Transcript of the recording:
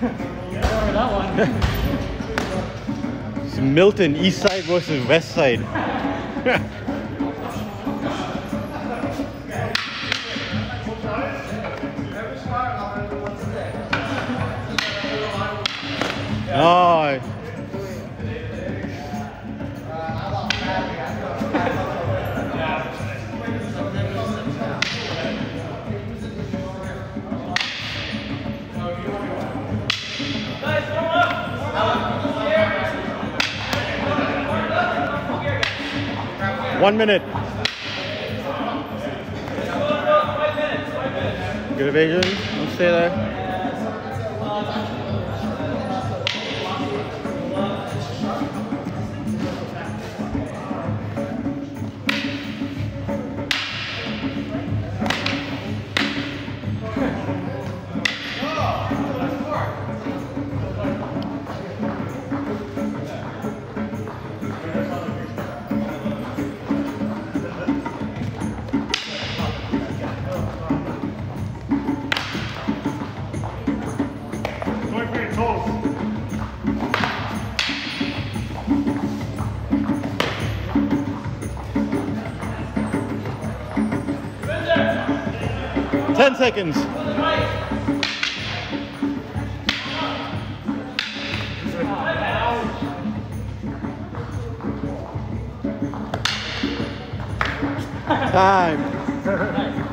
That one. it's Milton, east side versus west side. oh. One minute. Good evasion. Don't stay there. 10 seconds. Time.